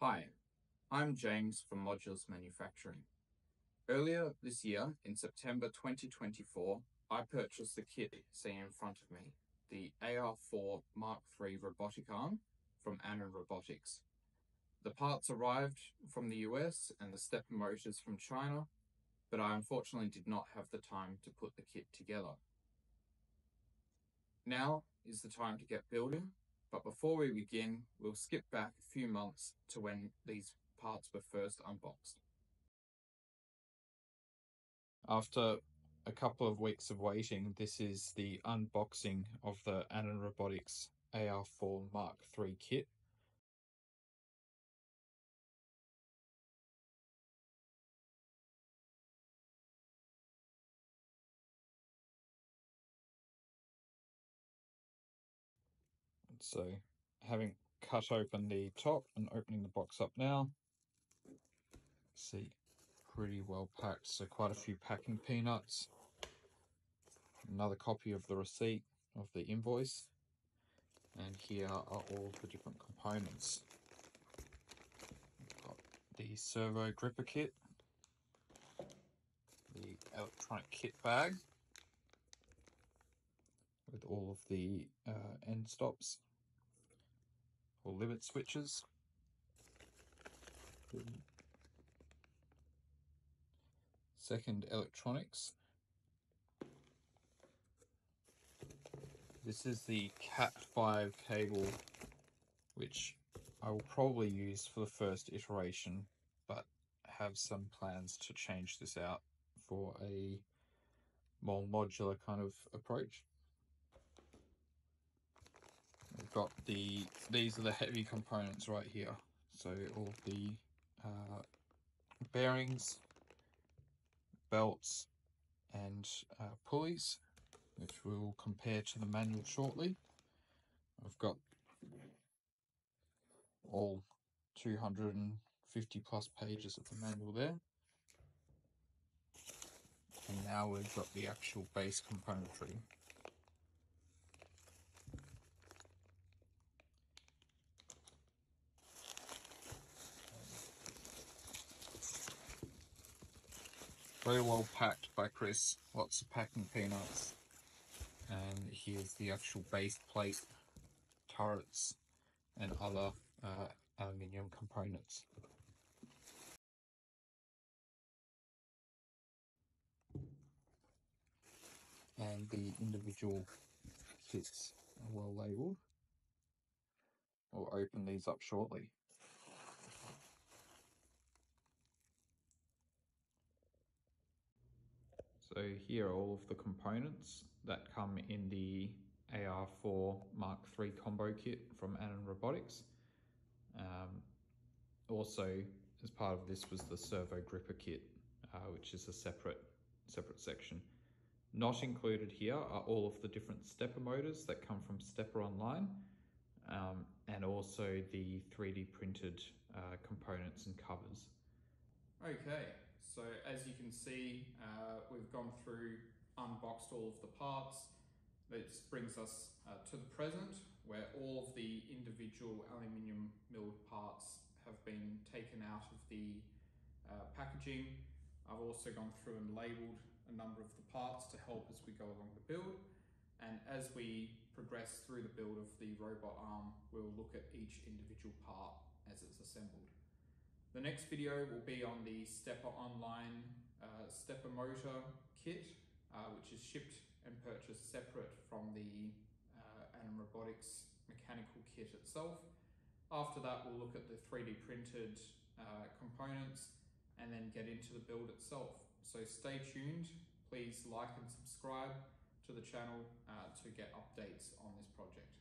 Hi, I'm James from Modulus Manufacturing. Earlier this year, in September 2024, I purchased the kit seen in front of me, the AR4 Mark III robotic arm from Annin Robotics. The parts arrived from the US and the stepper motors from China, but I unfortunately did not have the time to put the kit together. Now is the time to get building, but before we begin, we'll skip back a few months to when these parts were first unboxed. After a couple of weeks of waiting, this is the unboxing of the Annin Robotics AR4 Mark III kit. So having cut open the top and opening the box up now, see pretty well packed. So quite a few packing peanuts. Another copy of the receipt of the invoice. And here are all the different components. We've got the servo gripper kit, the electronic kit bag with all of the uh, end stops or limit switches. Second, electronics. This is the Cat5 cable, which I will probably use for the first iteration, but have some plans to change this out for a more modular kind of approach. We've got the, these are the heavy components right here. So all the uh, bearings, belts, and uh, pulleys, which we'll compare to the manual shortly. I've got all 250 plus pages of the manual there. And now we've got the actual base componentry. Very well packed by Chris. Lots of packing peanuts. And here's the actual base plate, turrets, and other uh, aluminium components. And the individual kits are well labelled. We'll open these up shortly. So here are all of the components that come in the AR4 Mark III combo kit from Annin Robotics. Um, also, as part of this was the servo gripper kit, uh, which is a separate, separate section. Not included here are all of the different stepper motors that come from Stepper Online, um, and also the 3D printed uh, components and covers. Okay, so as you can see, uh, we've gone through, unboxed all of the parts. This brings us uh, to the present where all of the individual aluminium milled parts have been taken out of the uh, packaging. I've also gone through and labelled a number of the parts to help as we go along the build. And as we progress through the build of the robot arm, we'll look at each individual part as it's assembled. The next video will be on the Stepper Online uh, Stepper Motor Kit, uh, which is shipped and purchased separate from the uh, Annin Robotics mechanical kit itself. After that, we'll look at the 3D printed uh, components and then get into the build itself. So stay tuned. Please like and subscribe to the channel uh, to get updates on this project.